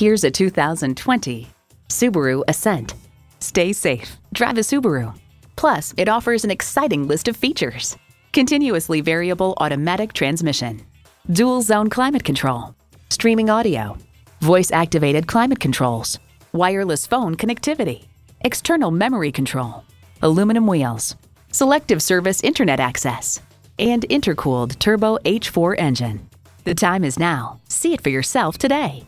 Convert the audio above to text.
Here's a 2020 Subaru Ascent. Stay safe. Drive a Subaru. Plus, it offers an exciting list of features. Continuously variable automatic transmission, dual zone climate control, streaming audio, voice activated climate controls, wireless phone connectivity, external memory control, aluminum wheels, selective service internet access, and intercooled turbo H4 engine. The time is now. See it for yourself today.